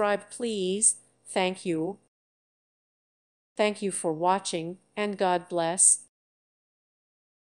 Subscribe, please. Thank you. Thank you for watching, and God bless.